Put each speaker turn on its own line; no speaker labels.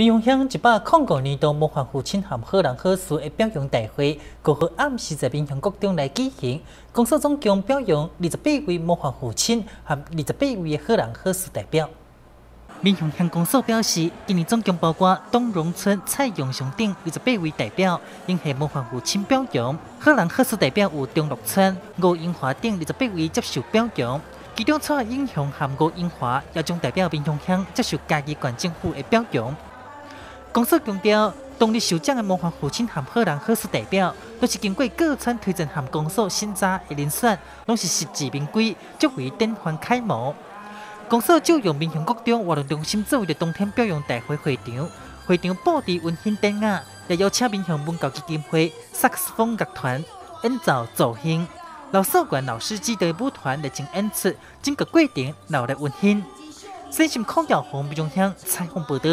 民雄乡一百零五年度模范父亲和好人好事的表扬大会，过后暗时在民雄国中来举行。公司总共表扬二十八位模范父亲和二十八位好人好事代表。民雄乡公所表示，今年总共包括东荣村、蔡永雄等二十八位代表，因系模范父亲表扬；好人好事代表有中乐村、吴英华等二十八位接受表扬。其中，蔡英雄和吴英华也将代表民雄乡接受嘉义县政府的表扬。公司强调，当日受奖的模范父亲和好人好事代表，都是经过各村推荐和公所审查的遴选，拢是实至名归，作为典范楷模。公司就用民雄国中活动中心作为的冬天表扬大会会场，会场布置温馨典雅，也邀请民雄文教基金会萨克斯风乐团演奏奏兴，老少管老师级的舞团热情演出，整个过程闹得温馨。新闻空调红不中乡彩虹报道。